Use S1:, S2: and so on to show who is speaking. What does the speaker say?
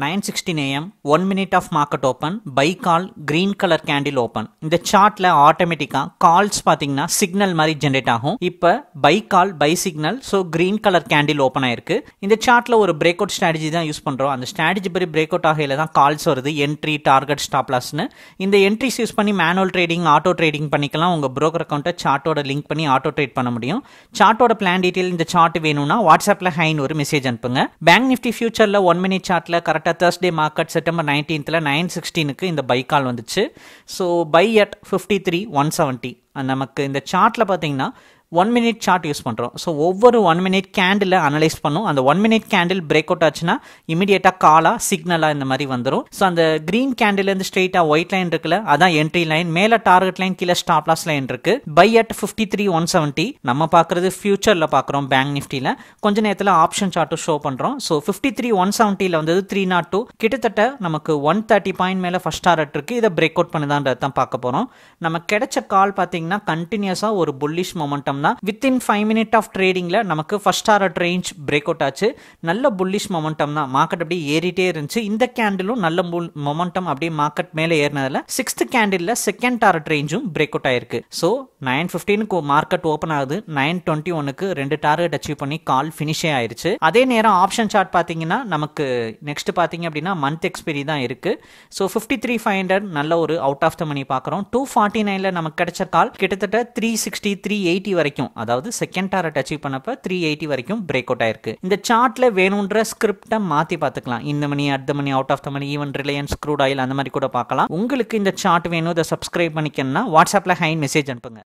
S1: Nine sixteen AM one minute of market open buy call green colour candle open இந்த சார்ட்ல ஆட்டோமேட்டிக்காக calls பார்த்தீங்கன்னா signal மாதிரி generate ஆகும். இப்போ buy call buy signal so green colour candle open ஆயிருக்கு. இந்த சார்ட்ல ஒரு பிரேக் அவுட் ஸ்ட்ராட்டஜி தான் யூஸ் பண்ணுறோம் அந்த ஸ்ட்ராட்டஜி படி பிரேக் அவுட் ஆகையில தான் கால்ஸ் வருது என்ட்ரி டார்கெட் ஸ்டாப் லாஸ்னு இந்த என்ட்ரிஸ் யூஸ் பண்ணி மேனுவல் ட்ரேடிங் ஆட்டோ ட்ரேடிங் பண்ணிக்கலாம். உங்கள் broker அக்கௌண்ட்டை சார்ட்டோட லிங்க் பண்ணி ஆட்டோ ட்ரேட் பண்ண முடியும். சார்ட்டோட பிளான் டீட்டெயில் இந்த சார்ட் வேணும்னா வாட்ஸ்அப்பில் ஹைன்னு ஒரு மெசேஜ் அனுப்புங்க. பேங்க் நிஃப்டி ஃபியூச்சரில் ஒன் மினிட் சார்ட்டில் கரெக்டாக தேர்ஸ்டே மார்க்கெட் செப்டம்பர் நைன்டீன்த்தில் நைன் சிக்ஸ்டீனுக்கு இந்த பை கால் வந்துச்சு. So buy at fifty three one seventy நமக்கு இந்த சார்ட்டில் பார்த்தீங்கன்னா ஒன் மினிட் சார்ட் யூஸ் பண்ணுறோம் ஸோ ஒவ்வொரு ஒன் மினிட் கேண்டில் அனலைஸ் பண்ணும். அந்த one minute candle break out ஆச்சுன்னா இமீடியட்டாக காலாக சிக்னலாக இந்த மாதிரி வந்துடும் ஸோ அந்த க்ரீன் கேண்டிலேருந்து ஸ்ட்ரெயிட்டாக ஒயிட் லைன் இருக்குல்ல அதான் என்ட்ரி லைன் மேலே டார்கெட் லைன் கீழே ஸ்டாப் லாஸ் லைன் இருக்கு. Buy at fifty three one seventy நம்ம பார்க்குறது ஃபியூச்சரில் பார்க்குறோம் பேங்க் நிஃப்டியில் கொஞ்ச நேரத்தில் ஆப்ஷன் சார்ட்டும் ஷோ பண்ணுறோம் ஸோ ஃபிஃப்டி த்ரீ ஒன் செவன்ட்டியில் வந்தது த்ரீ நாட் டூ கிட்டத்தட்ட நமக்கு ஒன் தேர்ட்டி பாயிண்ட் மேலே ஃபஸ்ட் டார்கெட் இருக்குது இதை பிரேக் அவுட் பண்ணுதான்றது தான் பார்க்க போகிறோம் நம்ம கிடைச்ச கால் பார்த்தீங்கன்னா கண்டினியூஸாக ஒரு புல்லிஷ் மொமெண்டம் பார்த்தோம்னா வித்தின் ஃபைவ் மினிட் ஆஃப் ட்ரேடிங்கில் நமக்கு first at range break out ஆச்சு. நல்ல புல்லிஷ் மொமெண்டம் தான். மார்க்கெட் அப்படியே ஏறிட்டே இருந்துச்சு. இந்த கேண்டிலும் நல்ல மொமெண்டம் அப்படியே மார்க்கெட் மேலே ஏறினதில் சிக்ஸ்த் கேண்டில் செகண்ட் டாரட் ரேஞ்சும் பிரேக் அவுட் ஆயிருக்கு. ஸோ நைன் ஃபிஃப்டீனுக்கு மார்க்கெட் ஓப்பன் ஆகுது. நைன் டுவெண்ட்டி ஒனுக்கு ரெண்டு டார்கெட் அச்சீவ் பண்ணி கால் ஃபினிஷே ஆயிருச்சு. அதே நேரம் ஆப்ஷன் சார்ட் பார்த்தீங்கன்னா நமக்கு நெக்ஸ்ட் பார்த்தீங்க அப்படின்னா மந்த் எக்ஸ்பெரி தான் இருக்கு. So fifty three five hundred நல்ல ஒரு அவுட் ஆஃப் த மணி பார்க்குறோம். டூ ஃபார்ட்டி நைனில் நமக்கு கிடைச்ச கால் கிட்டத்தட்ட த்ரீ சிக்ஸ்டி த்ரீ எயிட்டி வரைக்கும் அதாவது செகண்ட் டாரட் அச்சீவ் பண்ணப்ப த்ரீ எயிட்டி வரைக்கும் பிரேக் அவுட் ஆயிருக்கு. இந்த சார்ட்ல வேணுன்ற ஸ்கிரிப்டை மாற்றி பார்த்துக்கலாம். இந்த மணி அடுத்த money out of the money even Reliance crude oil அந்த மாதிரி கூட பார்க்கலாம். உங்களுக்கு இந்த சார்ட் வேணும் இதை சப்ஸ்கிரைப் பண்ணிக்கணும்னா வாட்ஸ்அப்பில் ஹைன் மெசேஜ் அனுப்புங்க.